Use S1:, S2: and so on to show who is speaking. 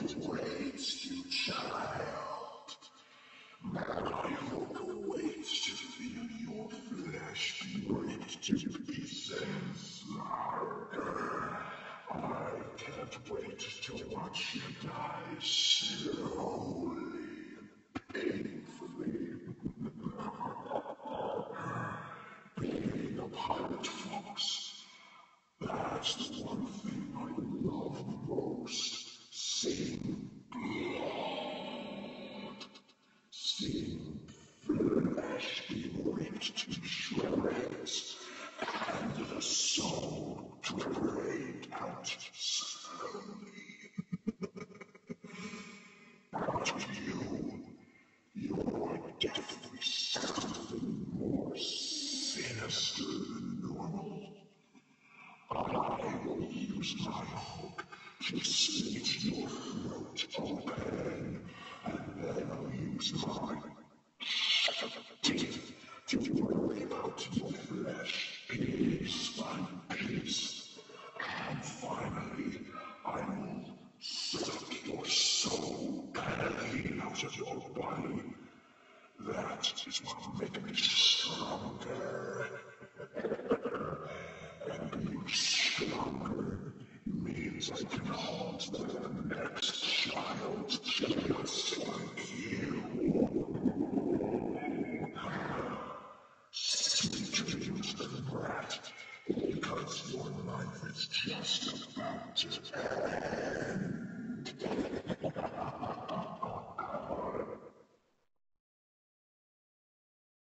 S1: life awaits you, child. My hope awaits to feel your flesh be ripped to pieces slaughtered. I can't wait to watch you die slowly and painfully. Being a pirate, folks, that's the one thing I love most. Seeing blood. Seeing flesh being ripped to shreds and the soul drained out slowly. But you, you're definitely something more sinister than normal. I will use my hook to slit your throat open, and then use my teeth to rip out your flesh out of your body. That is what makes me stronger. And being stronger means I can haunt the next child just like you. Sweet dreams, brat, because your life is just about to end.